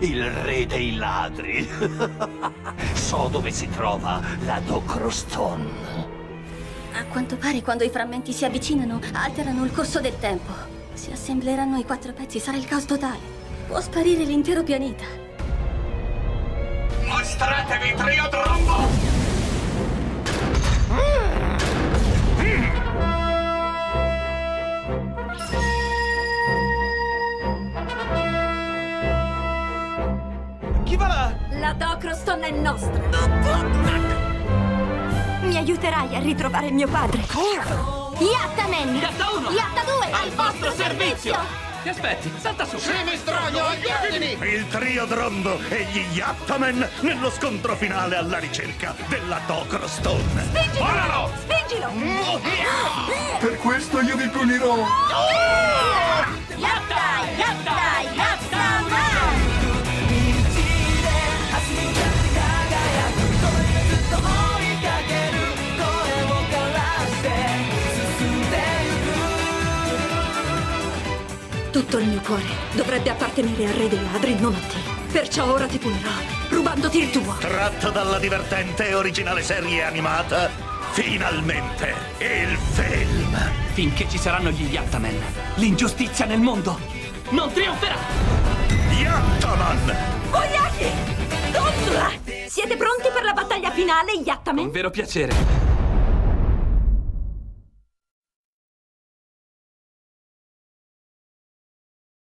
il re dei ladri. so dove si trova la Docrostone. A quanto pare quando i frammenti si avvicinano, alterano il corso del tempo. Si assembleranno i quattro pezzi, sarà il caos totale. Può sparire l'intero pianeta. Mostratevi, trio trombo! Chi va là? La Docroston è nostra. Mi aiuterai a ritrovare mio padre. Yattaman! Yatta uno! Yatta 2! Al vostro servizio! Ti aspetti? Salta su! Semistrogno agli ordini! Il trio Drombo e gli Yattamen nello scontro finale alla ricerca della Docrostone. Spingilo! Sparalo! Spingilo! Per questo io vi punirò! Yatta! Tutto il mio cuore dovrebbe appartenere al re dei ladri, non a te. Perciò ora ti punirò, rubandoti il tuo. Tratto dalla divertente e originale serie animata, finalmente il film. Finché ci saranno gli Yattaman, l'ingiustizia nel mondo non trionferà! Yattaman! Vogliagli! Dondula! Siete pronti per la battaglia finale, Yattaman? Un vero piacere.